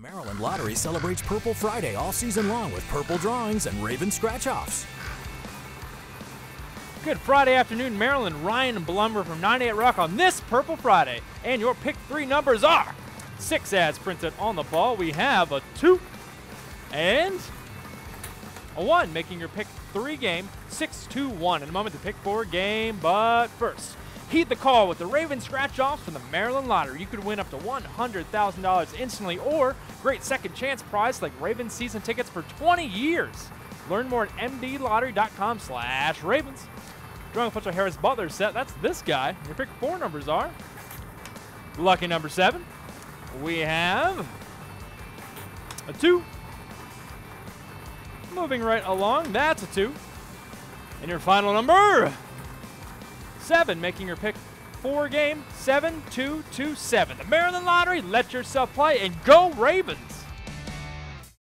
The Maryland Lottery celebrates Purple Friday all season long with purple drawings and Raven scratch offs. Good Friday afternoon, Maryland. Ryan Blumber from 98 Rock on this Purple Friday. And your pick three numbers are six ads printed on the ball. We have a two and a one, making your pick three game six, two, one. In a moment, the pick four game, but first, heed the call with the Raven scratch offs from the Maryland Lottery. You could win up to $100,000 instantly or great second chance prize like Raven season tickets for 20 years. Learn more at mdlottery.com slash ravens. Drawing Fletcher Harris Butler set. That's this guy. Your pick four numbers are lucky number seven. We have a two. Moving right along, that's a two. And your final number seven, making your pick four game seven two two seven. The Maryland Lottery. Let yourself play and go Ravens.